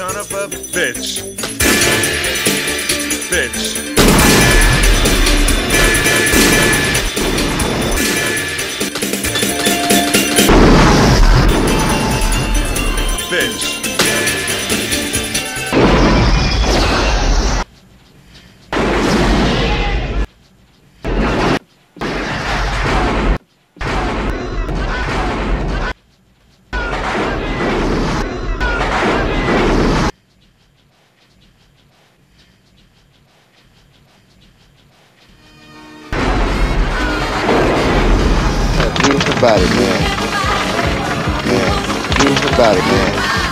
son of a bitch. Bitch. Bitch. Beautiful body, man. Yeah, beautiful body, man.